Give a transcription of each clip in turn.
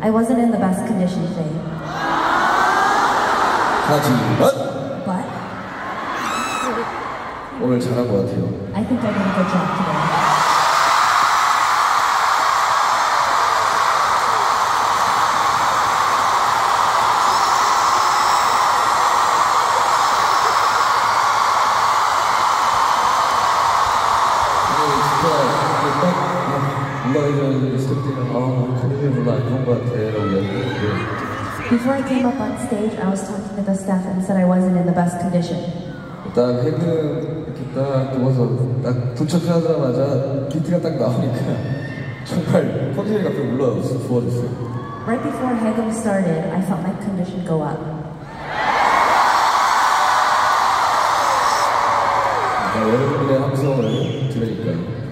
I wasn't in the best condition today, 하지만 but 오늘 잘한 것 같아요. I think I did a good job today. Oh, before I came up on stage, I was talking to the staff and said I wasn't in the best condition. 딱 헤드 이렇게 딱 누워서 딱 도착하자마자 기트가 딱 나오니까 정말 컨디션이 갑자기 올라와서 좋아졌어요. Right before Haegeum started, I felt my condition go up.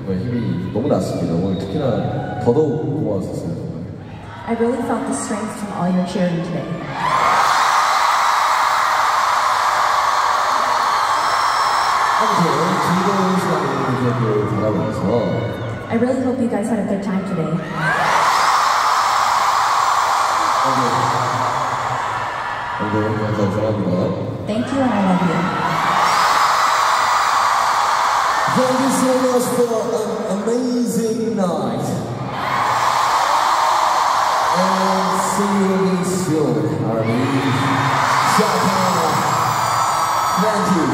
정말 힘이 너무 났습니다 오늘 특히나 더더욱 고마웠었어요 정말 I really felt the strength from all your cheering today. I really hope you guys had a good time today. Thank you and I love you. Thank you so much for an amazing night. And see you again soon, Army. Japan. Thank you.